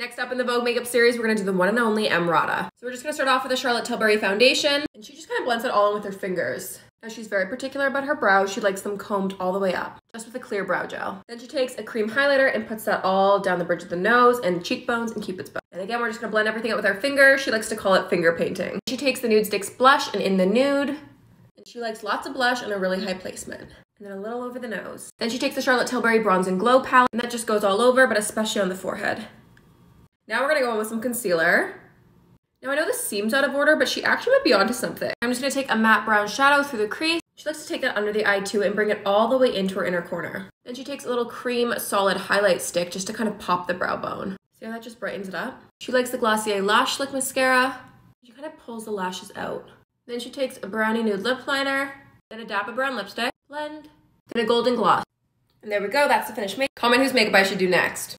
Next up in the Vogue makeup series, we're gonna do the one and only Emrata. So we're just gonna start off with the Charlotte Tilbury foundation, and she just kind of blends it all in with her fingers. Now she's very particular about her brows. She likes them combed all the way up, just with a clear brow gel. Then she takes a cream highlighter and puts that all down the bridge of the nose and cheekbones and cupid's bow. And again, we're just gonna blend everything out with our finger. She likes to call it finger painting. She takes the Nudestix blush and in the nude, and she likes lots of blush and a really high placement. And then a little over the nose. Then she takes the Charlotte Tilbury Bronze and Glow palette, and that just goes all over, but especially on the forehead. Now we're gonna go in with some concealer. Now I know this seems out of order, but she actually might be onto something. I'm just gonna take a matte brown shadow through the crease. She likes to take that under the eye too and bring it all the way into her inner corner. Then she takes a little cream solid highlight stick just to kind of pop the brow bone. See how that just brightens it up? She likes the Glossier Lash Slick Mascara. She kind of pulls the lashes out. Then she takes a brownie nude lip liner, then a dab of brown lipstick, blend, then a golden gloss. And there we go, that's the finished makeup. Comment whose makeup I should do next.